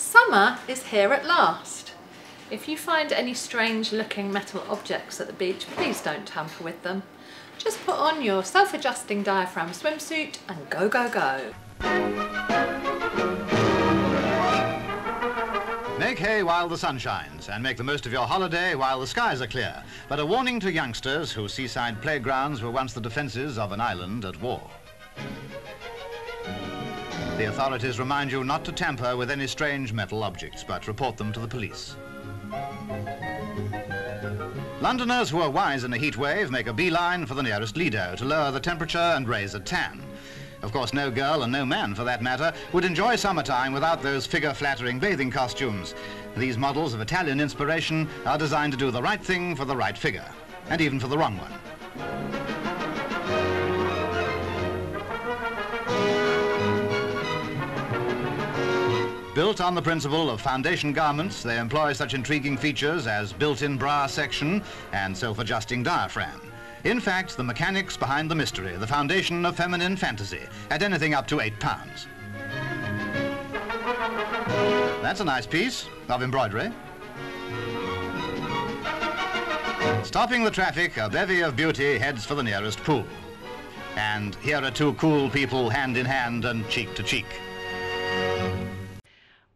Summer is here at last. If you find any strange looking metal objects at the beach, please don't tamper with them. Just put on your self-adjusting diaphragm swimsuit and go, go, go. Make hay while the sun shines and make the most of your holiday while the skies are clear. But a warning to youngsters whose seaside playgrounds were once the defences of an island at war. The authorities remind you not to tamper with any strange metal objects, but report them to the police. Londoners who are wise in a heat wave make a beeline for the nearest Lido to lower the temperature and raise a tan. Of course, no girl and no man, for that matter, would enjoy summertime without those figure-flattering bathing costumes. These models of Italian inspiration are designed to do the right thing for the right figure, and even for the wrong one. Built on the principle of foundation garments, they employ such intriguing features as built-in bra section and self-adjusting diaphragm. In fact, the mechanics behind the mystery, the foundation of feminine fantasy, at anything up to eight pounds. That's a nice piece of embroidery. Stopping the traffic, a bevy of beauty heads for the nearest pool. And here are two cool people hand in hand and cheek to cheek.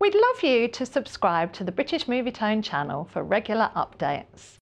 We'd love you to subscribe to the British Movietone channel for regular updates.